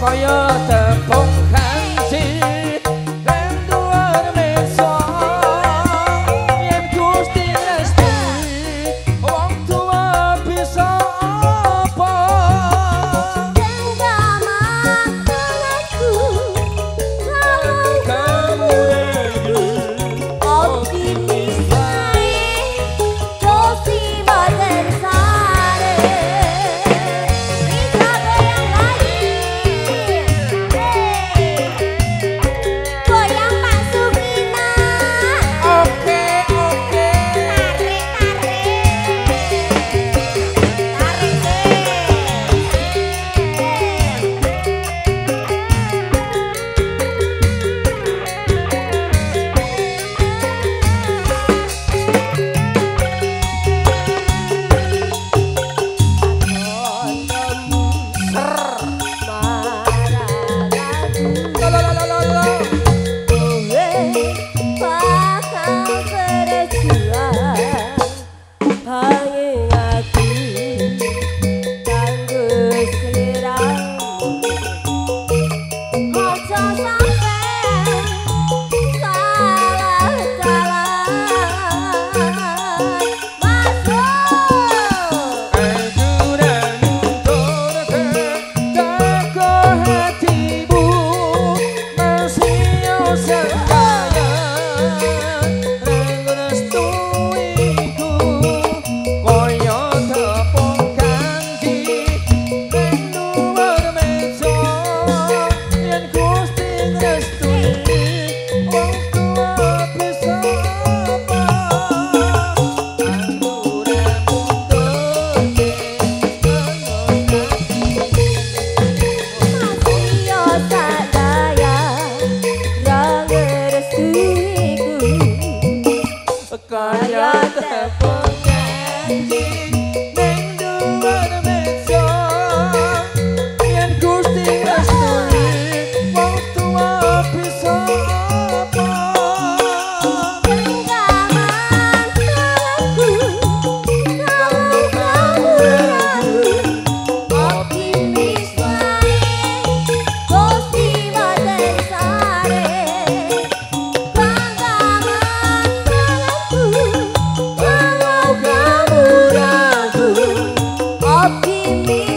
kaya Kaya kanji baby